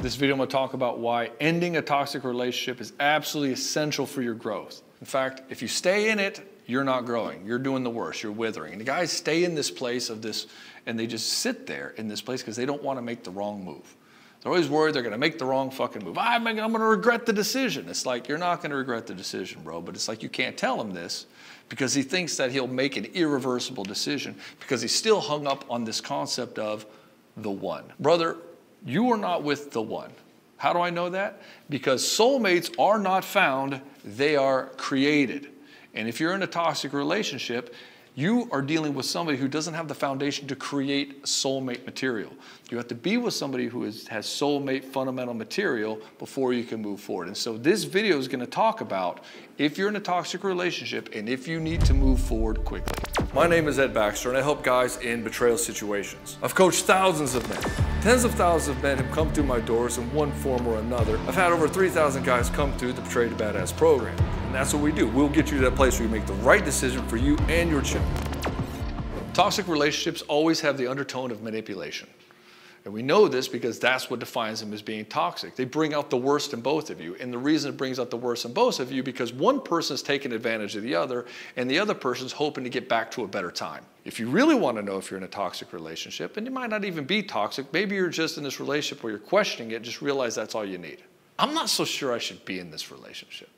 This video I'm gonna talk about why ending a toxic relationship is absolutely essential for your growth. In fact, if you stay in it, you're not growing. You're doing the worst. You're withering. And the guys stay in this place of this, and they just sit there in this place because they don't want to make the wrong move. They're always worried they're going to make the wrong fucking move. I'm, I'm going to regret the decision. It's like, you're not going to regret the decision, bro. But it's like you can't tell him this because he thinks that he'll make an irreversible decision because he's still hung up on this concept of the one. Brother, you are not with the one. How do I know that? Because soulmates are not found, they are created. And if you're in a toxic relationship, you are dealing with somebody who doesn't have the foundation to create soulmate material. You have to be with somebody who is, has soulmate fundamental material before you can move forward. And so this video is going to talk about if you're in a toxic relationship and if you need to move forward quickly. My name is Ed Baxter and I help guys in betrayal situations. I've coached thousands of men. Tens of thousands of men have come through my doors in one form or another. I've had over 3,000 guys come through the Betrayed Badass program. And that's what we do. We'll get you to that place where you make the right decision for you and your children. Toxic relationships always have the undertone of manipulation. And we know this because that's what defines them as being toxic. They bring out the worst in both of you. And the reason it brings out the worst in both of you because one person is taking advantage of the other and the other person is hoping to get back to a better time. If you really want to know if you're in a toxic relationship, and you might not even be toxic, maybe you're just in this relationship where you're questioning it, just realize that's all you need. I'm not so sure I should be in this relationship.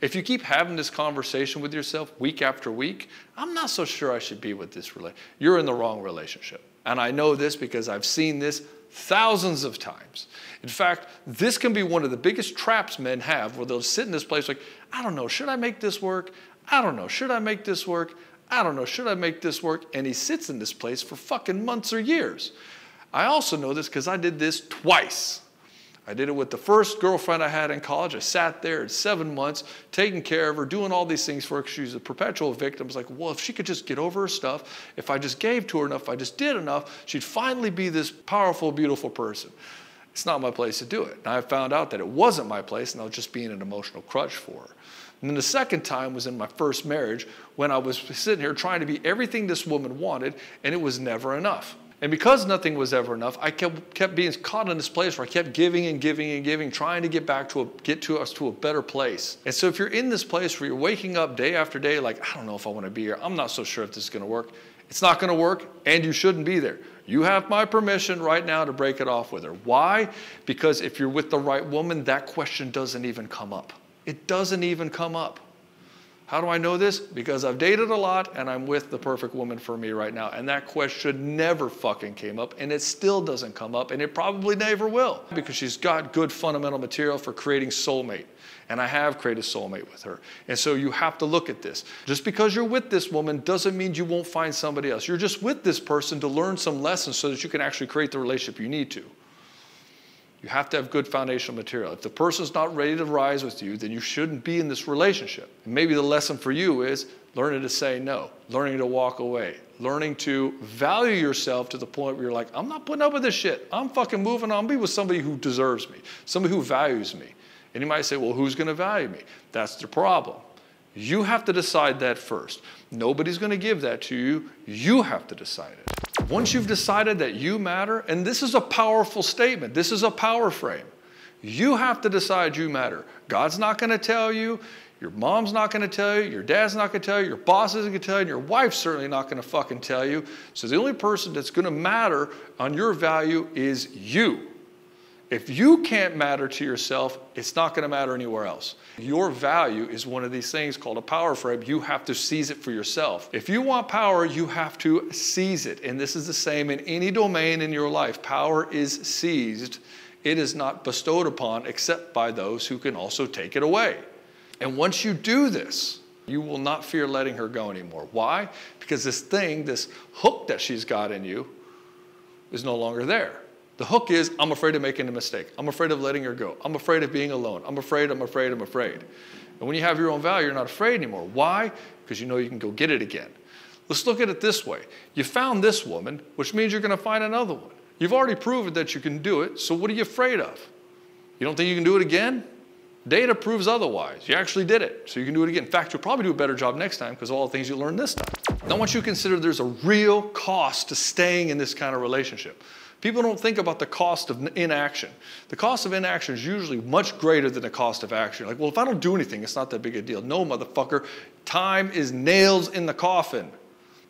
If you keep having this conversation with yourself week after week, I'm not so sure I should be with this relationship. You're in the wrong relationship. And I know this because I've seen this thousands of times. In fact, this can be one of the biggest traps men have where they'll sit in this place like, I don't know, should I make this work? I don't know, should I make this work? I don't know, should I make this work? And he sits in this place for fucking months or years. I also know this because I did this twice. I did it with the first girlfriend I had in college. I sat there seven months, taking care of her, doing all these things for her. She was a perpetual victim. I was like, well, if she could just get over her stuff, if I just gave to her enough, if I just did enough, she'd finally be this powerful, beautiful person. It's not my place to do it. And I found out that it wasn't my place, and I was just being an emotional crutch for her. And then the second time was in my first marriage when I was sitting here trying to be everything this woman wanted, and it was never enough. And because nothing was ever enough, I kept, kept being caught in this place where I kept giving and giving and giving, trying to get back to a, get to us to a better place. And so if you're in this place where you're waking up day after day, like, I don't know if I want to be here. I'm not so sure if this is going to work. It's not going to work, and you shouldn't be there. You have my permission right now to break it off with her. Why? Because if you're with the right woman, that question doesn't even come up. It doesn't even come up. How do I know this? Because I've dated a lot and I'm with the perfect woman for me right now. And that question never fucking came up and it still doesn't come up and it probably never will because she's got good fundamental material for creating soulmate. And I have created soulmate with her. And so you have to look at this. Just because you're with this woman doesn't mean you won't find somebody else. You're just with this person to learn some lessons so that you can actually create the relationship you need to. You have to have good foundational material. If the person's not ready to rise with you, then you shouldn't be in this relationship. And maybe the lesson for you is learning to say no, learning to walk away, learning to value yourself to the point where you're like, I'm not putting up with this shit. I'm fucking moving on. Be with somebody who deserves me, somebody who values me. And you might say, well, who's going to value me? That's the problem. You have to decide that first. Nobody's going to give that to you. You have to decide it. Once you've decided that you matter, and this is a powerful statement, this is a power frame. You have to decide you matter. God's not going to tell you. Your mom's not going to tell you. Your dad's not going to tell you. Your boss isn't going to tell you. And your wife's certainly not going to fucking tell you. So the only person that's going to matter on your value is you. If you can't matter to yourself, it's not going to matter anywhere else. Your value is one of these things called a power frame. You have to seize it for yourself. If you want power, you have to seize it. And this is the same in any domain in your life. Power is seized, it is not bestowed upon except by those who can also take it away. And once you do this, you will not fear letting her go anymore. Why? Because this thing, this hook that she's got in you, is no longer there. The hook is, I'm afraid of making a mistake. I'm afraid of letting her go. I'm afraid of being alone. I'm afraid, I'm afraid, I'm afraid. And when you have your own value, you're not afraid anymore. Why? Because you know you can go get it again. Let's look at it this way. You found this woman, which means you're going to find another one. You've already proven that you can do it, so what are you afraid of? You don't think you can do it again? Data proves otherwise. You actually did it, so you can do it again. In fact, you'll probably do a better job next time because all the things you learned this time. Now, want you consider there's a real cost to staying in this kind of relationship. People don't think about the cost of inaction. The cost of inaction is usually much greater than the cost of action. Like, well, if I don't do anything, it's not that big a deal. No, motherfucker, time is nails in the coffin.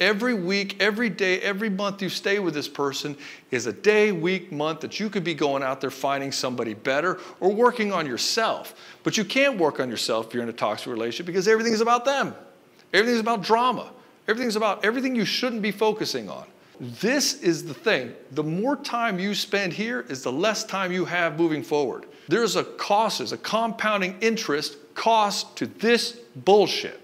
Every week, every day, every month you stay with this person is a day, week, month that you could be going out there finding somebody better or working on yourself. But you can't work on yourself if you're in a toxic relationship because everything's about them. Everything's about drama. Everything's about everything you shouldn't be focusing on. This is the thing. The more time you spend here is the less time you have moving forward. There's a cost, there's a compounding interest cost to this bullshit.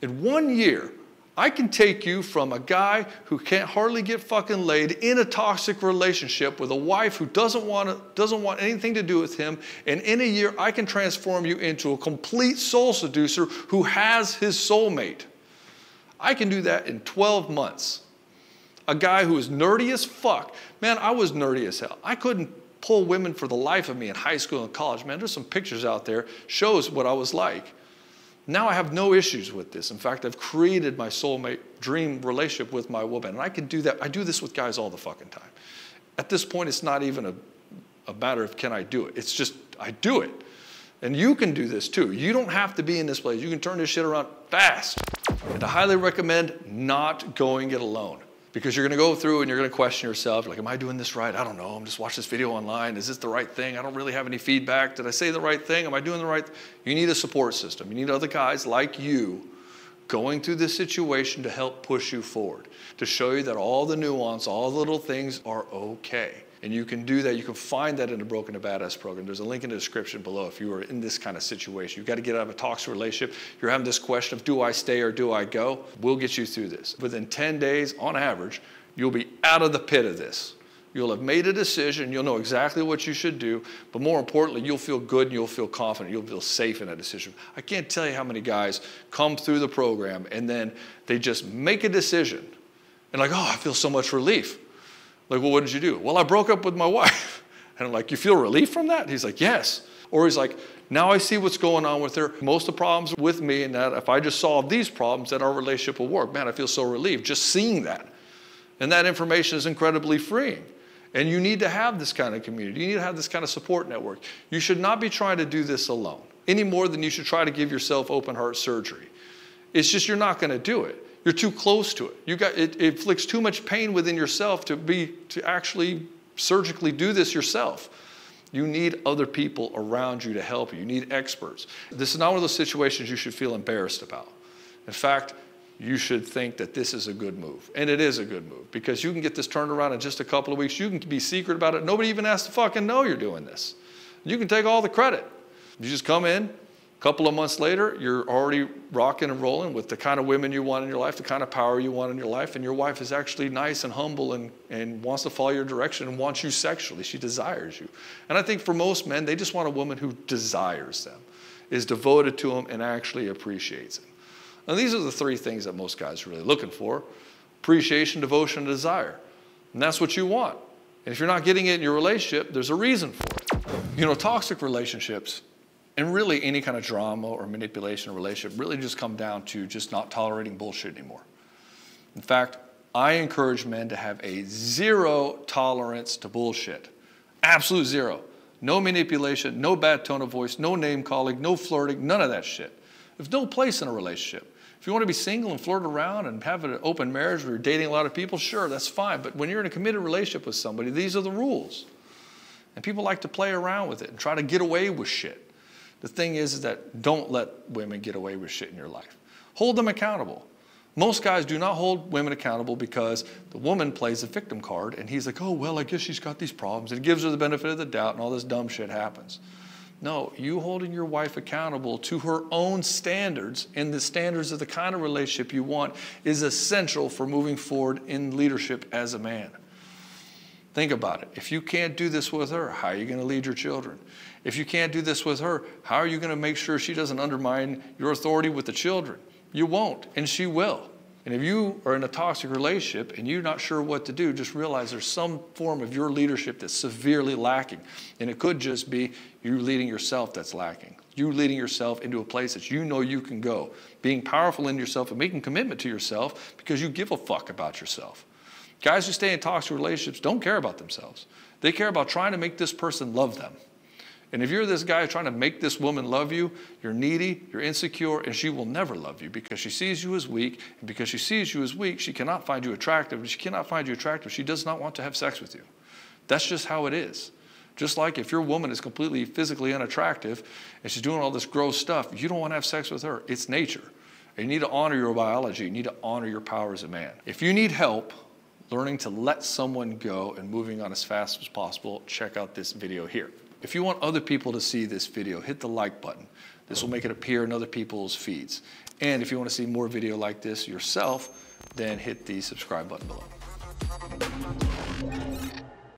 In one year, I can take you from a guy who can't hardly get fucking laid in a toxic relationship with a wife who doesn't want, doesn't want anything to do with him, and in a year, I can transform you into a complete soul seducer who has his soulmate. I can do that in 12 months. A guy who was nerdy as fuck. Man, I was nerdy as hell. I couldn't pull women for the life of me in high school and college. Man, there's some pictures out there, shows what I was like. Now I have no issues with this. In fact, I've created my soulmate dream relationship with my woman. And I can do that. I do this with guys all the fucking time. At this point, it's not even a, a matter of can I do it. It's just I do it. And you can do this too. You don't have to be in this place. You can turn this shit around fast. And I highly recommend not going it alone because you're going to go through and you're going to question yourself like am i doing this right? I don't know. I'm just watching this video online. Is this the right thing? I don't really have any feedback. Did i say the right thing? Am i doing the right th-? you need a support system. You need other guys like you going through this situation to help push you forward to show you that all the nuance all the little things are okay and you can do that. You can find that in the Broken to Badass program. There's a link in the description below if you are in this kind of situation. You've got to get out of a toxic relationship. You're having this question of do I stay or do I go? We'll get you through this. Within 10 days, on average, you'll be out of the pit of this. You'll have made a decision. You'll know exactly what you should do. But more importantly, you'll feel good and you'll feel confident. You'll feel safe in that decision. I can't tell you how many guys come through the program and then they just make a decision and, like, oh, I feel so much relief. Like, well, what did you do? Well, I broke up with my wife. And I'm like, you feel relief from that? He's like, yes. Or he's like, now I see what's going on with her. Most of the problems with me, and that if I just solve these problems, then our relationship will work. Man, I feel so relieved just seeing that. And that information is incredibly freeing. And you need to have this kind of community. You need to have this kind of support network. You should not be trying to do this alone any more than you should try to give yourself open heart surgery. It's just you're not going to do it. You're too close to it. You got, it, it inflicts too much pain within yourself to, be, to actually surgically do this yourself. You need other people around you to help you. You need experts. This is not one of those situations you should feel embarrassed about. In fact, you should think that this is a good move. And it is a good move because you can get this turned around in just a couple of weeks. You can be secret about it. Nobody even has to fucking know you're doing this. You can take all the credit. You just come in, couple of months later, you're already rocking and rolling with the kind of women you want in your life, the kind of power you want in your life, and your wife is actually nice and humble and, and wants to follow your direction and wants you sexually. She desires you. And I think for most men, they just want a woman who desires them, is devoted to them, and actually appreciates them. And these are the three things that most guys are really looking for appreciation, devotion, and desire. And that's what you want. And if you're not getting it in your relationship, there's a reason for it. You know, toxic relationships and really any kind of drama or manipulation or relationship really just come down to just not tolerating bullshit anymore. In fact, I encourage men to have a zero tolerance to bullshit. Absolute zero. No manipulation, no bad tone of voice, no name calling, no flirting, none of that shit. There's no place in a relationship. If you want to be single and flirt around and have an open marriage where you're dating a lot of people, sure, that's fine. But when you're in a committed relationship with somebody, these are the rules. And people like to play around with it and try to get away with shit. The thing is, is that don't let women get away with shit in your life. Hold them accountable. Most guys do not hold women accountable because the woman plays the victim card and he's like, oh, well, I guess she's got these problems. And gives her the benefit of the doubt and all this dumb shit happens. No, you holding your wife accountable to her own standards and the standards of the kind of relationship you want is essential for moving forward in leadership as a man. Think about it. If you can't do this with her, how are you going to lead your children? If you can't do this with her, how are you going to make sure she doesn't undermine your authority with the children? You won't, and she will. And if you are in a toxic relationship and you're not sure what to do, just realize there's some form of your leadership that's severely lacking. And it could just be you leading yourself that's lacking. You leading yourself into a place that you know you can go. Being powerful in yourself and making commitment to yourself because you give a fuck about yourself. Guys who stay in toxic relationships don't care about themselves. They care about trying to make this person love them. And if you're this guy trying to make this woman love you, you're needy, you're insecure, and she will never love you because she sees you as weak. And because she sees you as weak, she cannot find you attractive. And she cannot find you attractive. She does not want to have sex with you. That's just how it is. Just like if your woman is completely physically unattractive and she's doing all this gross stuff, you don't want to have sex with her. It's nature. You need to honor your biology. You need to honor your power as a man. If you need help learning to let someone go and moving on as fast as possible, check out this video here. If you want other people to see this video, hit the like button. This will make it appear in other people's feeds. And if you want to see more video like this yourself, then hit the subscribe button below.